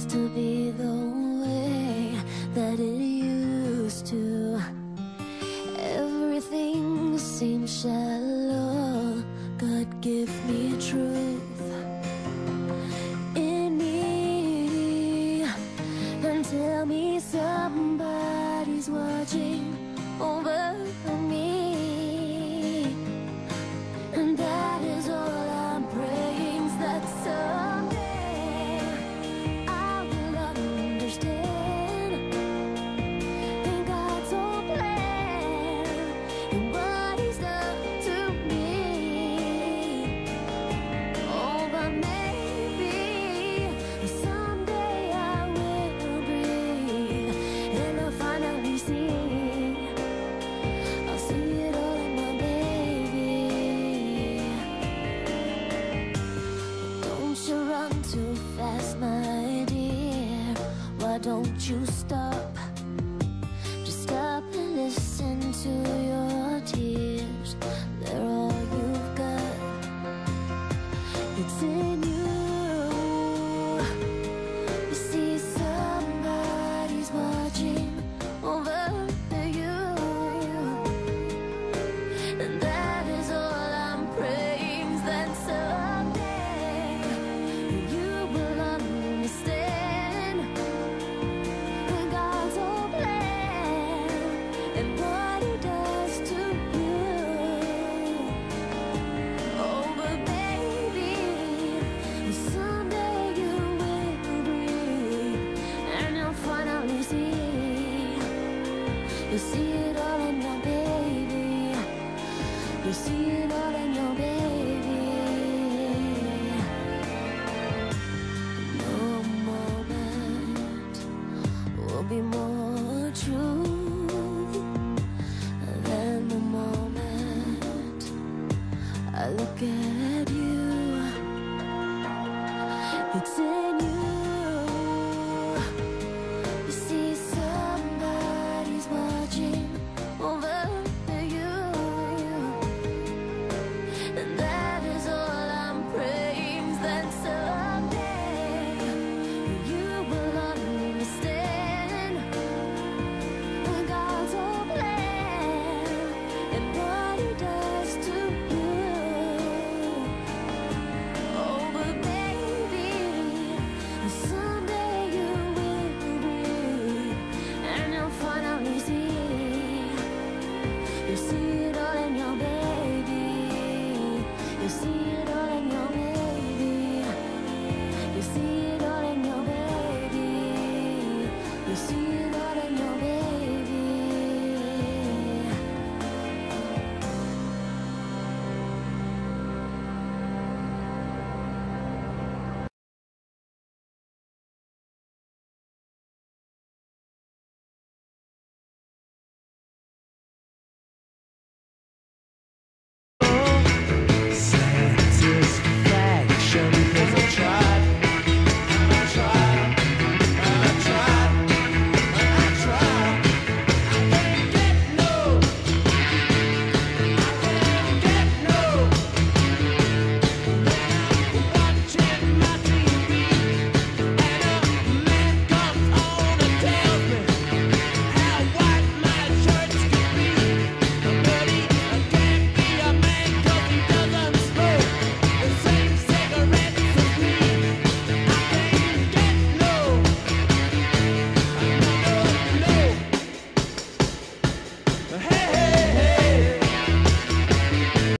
used to be the way that it used to. Everything seems shallow. God give me truth. In me. And tell me somebody's watching over me. you stop Just stop and listen to your tears They're all you've got It's in you. Seeing all in your baby, no moment will be more true than the moment I look at you. You You.